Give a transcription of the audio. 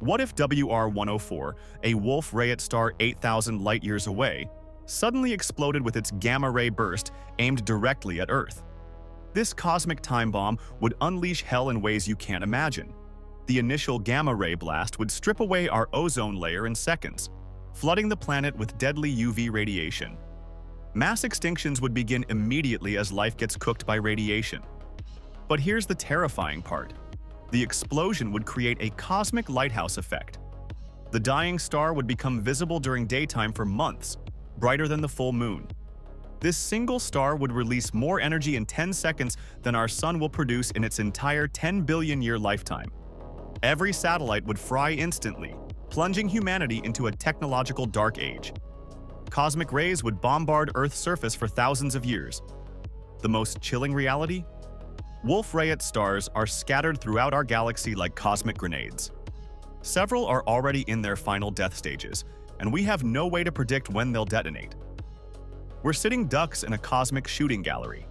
What if WR-104, a Wolf-Rayet star 8,000 light-years away, suddenly exploded with its gamma-ray burst aimed directly at Earth? This cosmic time bomb would unleash hell in ways you can't imagine. The initial gamma-ray blast would strip away our ozone layer in seconds, flooding the planet with deadly UV radiation. Mass extinctions would begin immediately as life gets cooked by radiation. But here's the terrifying part. The explosion would create a cosmic lighthouse effect. The dying star would become visible during daytime for months, brighter than the full moon. This single star would release more energy in 10 seconds than our sun will produce in its entire 10 billion year lifetime. Every satellite would fry instantly, plunging humanity into a technological dark age. Cosmic rays would bombard Earth's surface for thousands of years. The most chilling reality? Wolf-Rayet stars are scattered throughout our galaxy like cosmic grenades. Several are already in their final death stages, and we have no way to predict when they'll detonate. We're sitting ducks in a cosmic shooting gallery,